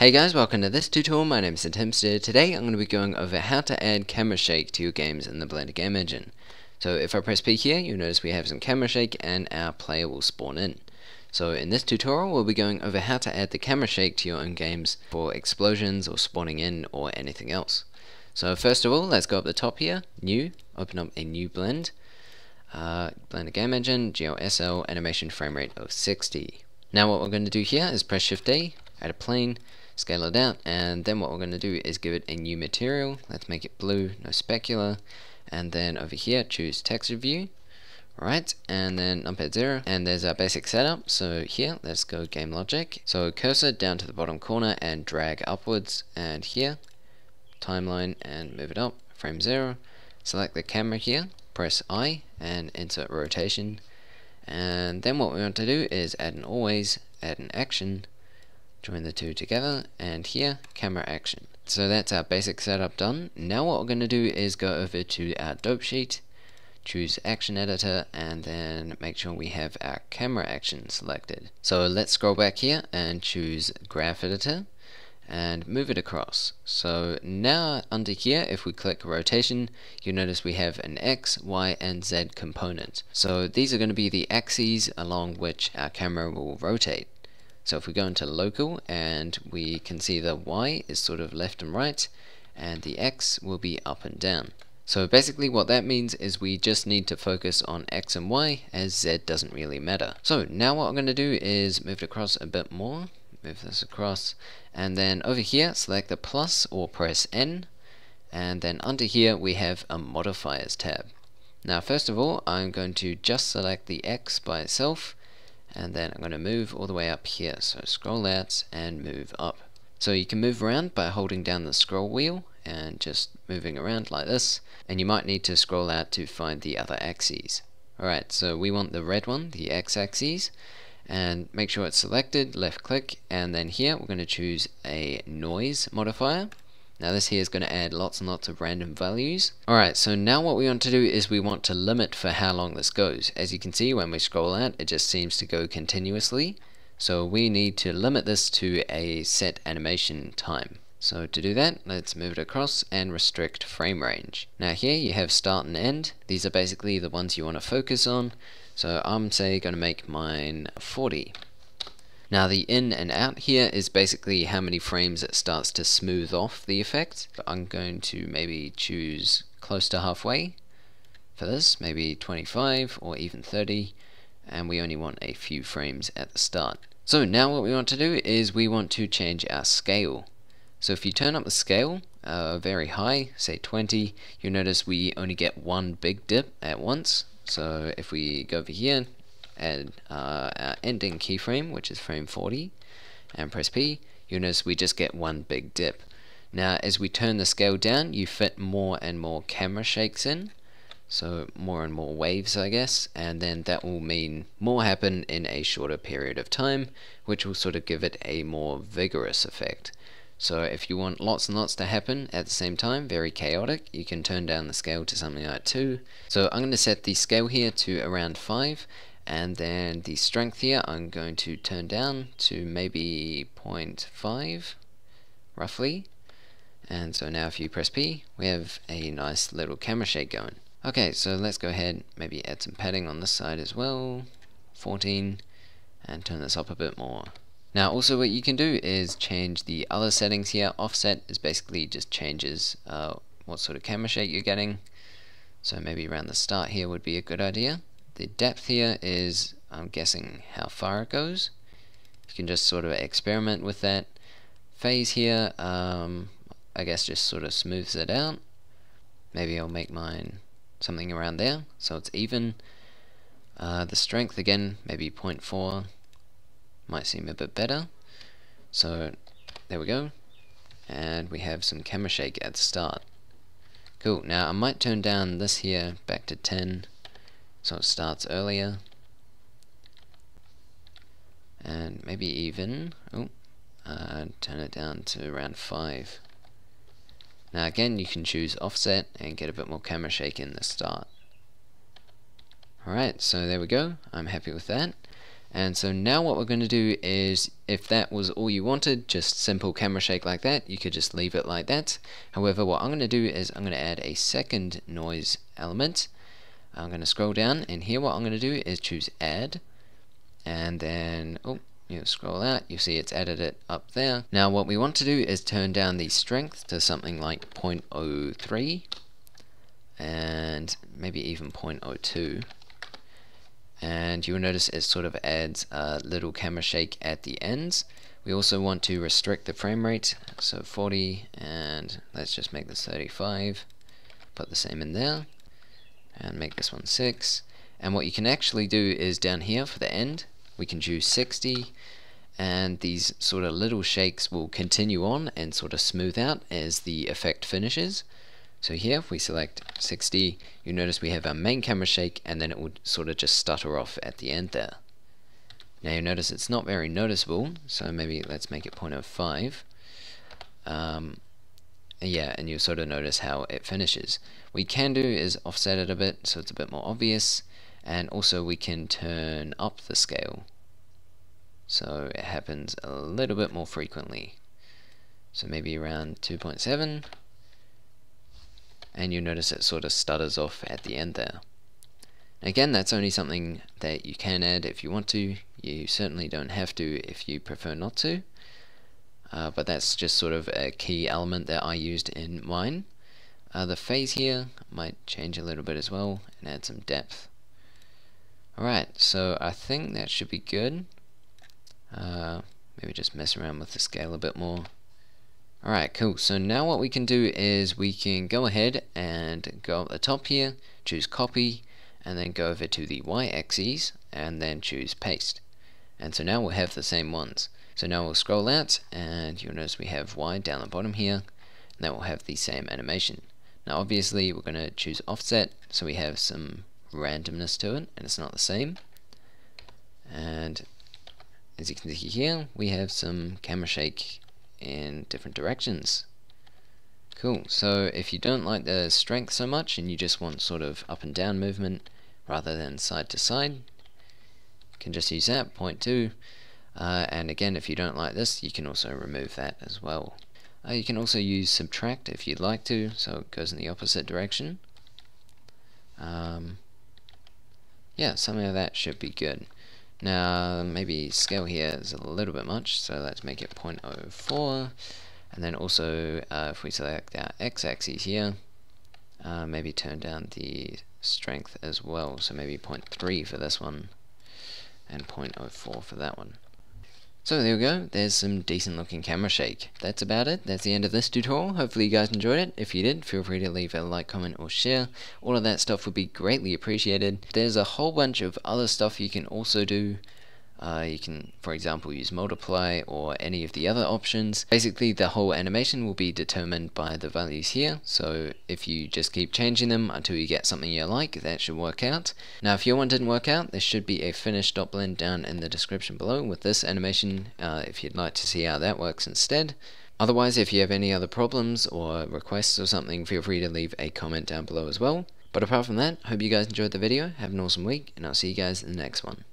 Hey guys, welcome to this tutorial, my name is Timster. Today I'm going to be going over how to add camera shake to your games in the Blender Game Engine. So if I press P here, you'll notice we have some camera shake and our player will spawn in. So in this tutorial we'll be going over how to add the camera shake to your own games for explosions or spawning in or anything else. So first of all, let's go up the top here, New, open up a new blend, uh, Blender Game Engine, GLSL, animation frame rate of 60. Now what we're going to do here is press Shift A, add a plane, scale it out, and then what we're going to do is give it a new material. Let's make it blue, no specular, and then over here choose texture view. Right, and then numpad 0, and there's our basic setup. So here, let's go game logic. So cursor down to the bottom corner and drag upwards, and here, timeline and move it up, frame 0. Select the camera here, press I, and insert rotation. And then what we want to do is add an always, add an action, join the two together, and here, camera action. So that's our basic setup done. Now what we're going to do is go over to our dope sheet, choose action editor, and then make sure we have our camera action selected. So let's scroll back here and choose graph editor, and move it across. So now under here, if we click rotation, you notice we have an X, Y, and Z component. So these are going to be the axes along which our camera will rotate. So if we go into local and we can see the Y is sort of left and right and the X will be up and down. So basically what that means is we just need to focus on X and Y as Z doesn't really matter. So now what I'm going to do is move it across a bit more, move this across and then over here select the plus or press N and then under here we have a modifiers tab. Now first of all I'm going to just select the X by itself and then I'm going to move all the way up here. So scroll out and move up. So you can move around by holding down the scroll wheel and just moving around like this. And you might need to scroll out to find the other axes. Alright so we want the red one the x-axis and make sure it's selected left click. And then here we're going to choose a noise modifier now this here is going to add lots and lots of random values. Alright, so now what we want to do is we want to limit for how long this goes. As you can see when we scroll out it just seems to go continuously. So we need to limit this to a set animation time. So to do that, let's move it across and restrict frame range. Now here you have start and end. These are basically the ones you want to focus on. So I'm say going to make mine 40. Now the in and out here is basically how many frames it starts to smooth off the effect. I'm going to maybe choose close to halfway for this, maybe 25 or even 30 and we only want a few frames at the start. So now what we want to do is we want to change our scale. So if you turn up the scale uh, very high, say 20, you'll notice we only get one big dip at once. So if we go over here add uh, our ending keyframe, which is frame 40, and press P, you'll notice we just get one big dip. Now, as we turn the scale down, you fit more and more camera shakes in, so more and more waves, I guess, and then that will mean more happen in a shorter period of time, which will sort of give it a more vigorous effect. So if you want lots and lots to happen at the same time, very chaotic, you can turn down the scale to something like 2. So I'm going to set the scale here to around 5, and then the strength here I'm going to turn down to maybe 0.5 roughly. And so now if you press P we have a nice little camera shake going. Okay so let's go ahead maybe add some padding on this side as well. 14 and turn this up a bit more. Now also what you can do is change the other settings here. Offset is basically just changes uh, what sort of camera shake you're getting. So maybe around the start here would be a good idea the depth here is, I'm guessing, how far it goes. You can just sort of experiment with that. Phase here, um, I guess just sort of smooths it out. Maybe I'll make mine something around there, so it's even. Uh, the strength, again, maybe 0.4. Might seem a bit better. So, there we go. And we have some camera shake at the start. Cool, now I might turn down this here back to 10 so it starts earlier. And maybe even oh uh, turn it down to around 5 now again you can choose offset and get a bit more camera shake in the start. Alright so there we go. I'm happy with that. And so now what we're going to do is, if that was all you wanted, just simple camera shake like that, you could just leave it like that. However, what I'm going to do is I'm going to add a second noise element. I'm going to scroll down, and here what I'm going to do is choose add, and then, oh, you scroll out, you see it's added it up there. Now what we want to do is turn down the strength to something like 0.03, and maybe even 0.02 and you'll notice it sort of adds a little camera shake at the ends. We also want to restrict the frame rate, so 40, and let's just make this 35, put the same in there, and make this one 6. And what you can actually do is down here for the end, we can choose 60, and these sort of little shakes will continue on and sort of smooth out as the effect finishes. So here, if we select 60, you notice we have our main camera shake, and then it will sort of just stutter off at the end there. Now you notice it's not very noticeable, so maybe let's make it 0.05. Um, yeah, and you'll sort of notice how it finishes. What we can do is offset it a bit so it's a bit more obvious, and also we can turn up the scale so it happens a little bit more frequently. So maybe around 2.7 and you notice it sort of stutters off at the end there. Again, that's only something that you can add if you want to. You certainly don't have to if you prefer not to. Uh, but that's just sort of a key element that I used in mine. Uh, the phase here might change a little bit as well and add some depth. Alright, so I think that should be good. Uh, maybe just mess around with the scale a bit more. Alright, cool. So now what we can do is we can go ahead and go up the top here, choose copy, and then go over to the y-axis, and then choose paste. And so now we'll have the same ones. So now we'll scroll out, and you'll notice we have y down the bottom here, and that will have the same animation. Now obviously we're going to choose offset, so we have some randomness to it, and it's not the same. And as you can see here, we have some camera shake in different directions. Cool, so if you don't like the strength so much and you just want sort of up and down movement rather than side to side, you can just use that, point two. Uh, and again, if you don't like this, you can also remove that as well. Uh, you can also use subtract if you'd like to, so it goes in the opposite direction. Um, yeah, something like that should be good. Now, maybe scale here is a little bit much, so let's make it 0.04. And then also, uh, if we select our x-axis here, uh, maybe turn down the strength as well. So maybe 0.3 for this one, and 0.04 for that one. So there we go, there's some decent looking camera shake. That's about it, that's the end of this tutorial. Hopefully you guys enjoyed it. If you did, feel free to leave a like, comment or share. All of that stuff would be greatly appreciated. There's a whole bunch of other stuff you can also do uh, you can, for example, use multiply or any of the other options. Basically, the whole animation will be determined by the values here, so if you just keep changing them until you get something you like, that should work out. Now, if your one didn't work out, there should be a finished dot blend down in the description below with this animation, uh, if you'd like to see how that works instead. Otherwise, if you have any other problems or requests or something, feel free to leave a comment down below as well. But apart from that, hope you guys enjoyed the video, have an awesome week, and I'll see you guys in the next one.